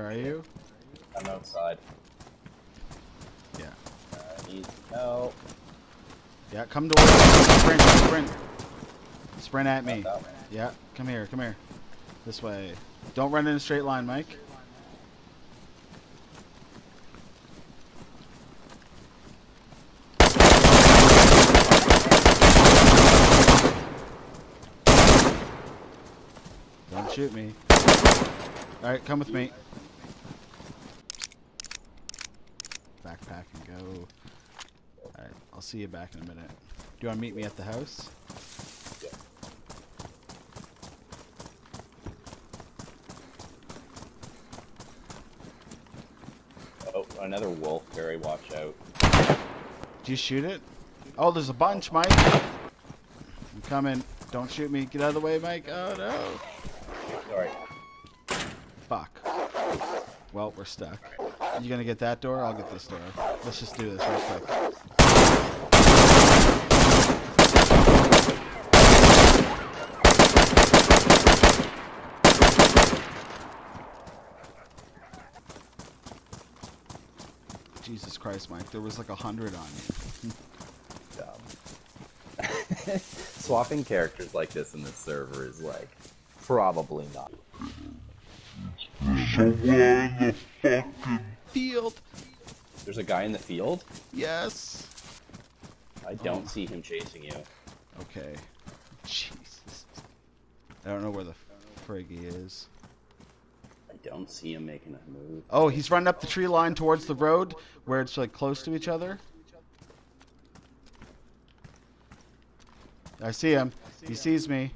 are you? I'm outside. Yeah. I need help. Yeah, come to. Sprint, sprint. Sprint at me. Not that way. Yeah, come here, come here. This way. Don't run in a straight line, Mike. Don't shoot me. Alright, come with me. Backpack and go. Alright, I'll see you back in a minute. Do you want to meet me at the house? Yeah. Oh, another wolf. Barry, watch out. Did you shoot it? Oh, there's a bunch, Mike. I'm coming. Don't shoot me. Get out of the way, Mike. Oh, no. Well, we're stuck. You gonna get that door? I'll get this door. Let's just do this real quick. Jesus Christ, Mike. There was like a hundred on you. Swapping characters like this in this server is like probably not. So why the fucking Field. There's a guy in the field. Yes. I don't see him chasing you. Okay. Jesus. I don't know where the frig he is. I don't see him making a move. Oh, he's running up the tree line towards the road where it's like close to each other. I see him. He sees me.